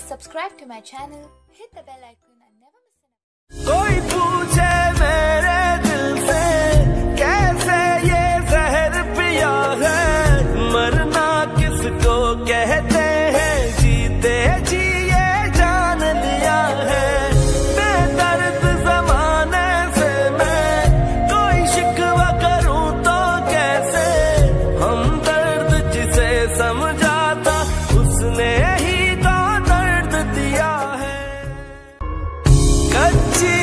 Please subscribe to my channel, hit the bell icon and never miss 街